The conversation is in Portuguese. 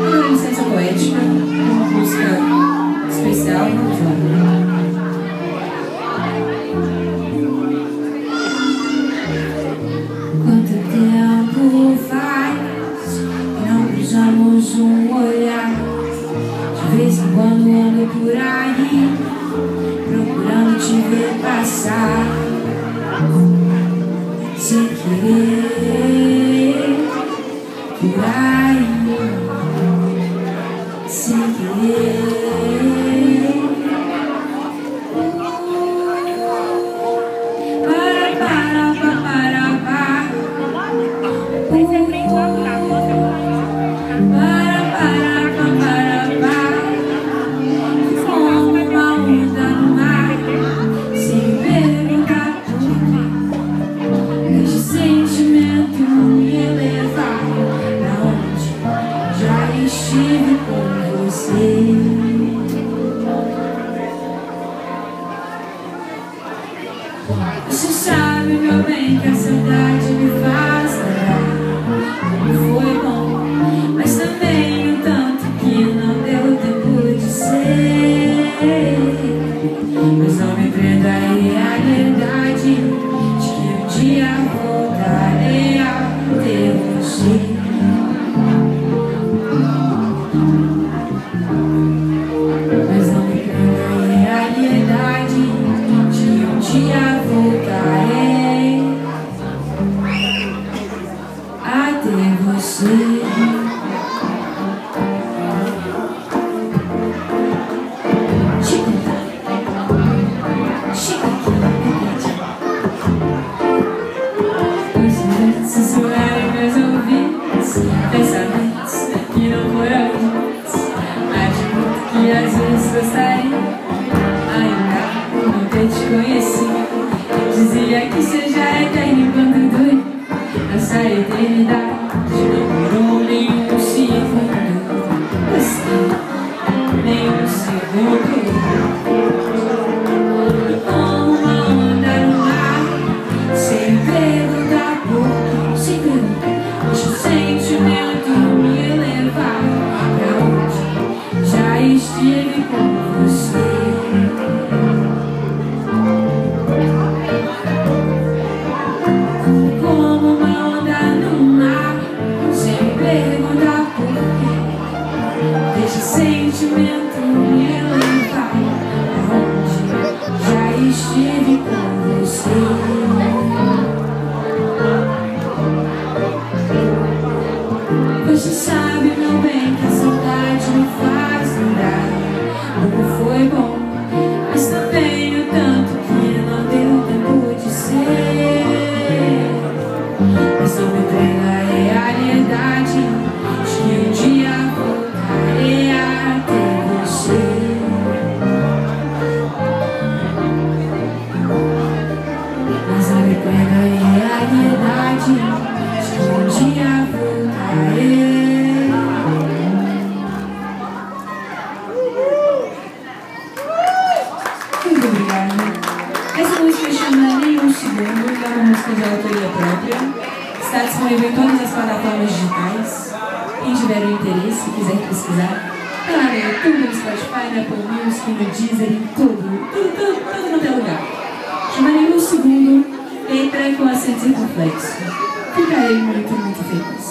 Uma licença poética, uma música especial não cruzamos um olhar? De vez em quando ando por aí, procurando te ver passar. Sem querer, por aí, sem querer. Para, para, pa, para, pa. Que sleep. Thank you. Estive com você. Você sabe, meu bem, que a saudade me faz lembrar como foi bom, mas também música de autoria própria. Está disponível em todas as plataformas digitais. Quem tiver o interesse quiser pesquisar, tá lá no YouTube, no Spotify, no Apple Music, no Deezer, em tudo, tudo, tudo, todo quanto é lugar. Chama Nenhum Segundo, letra com acento circunflexo. Ficarei muito, muito feliz.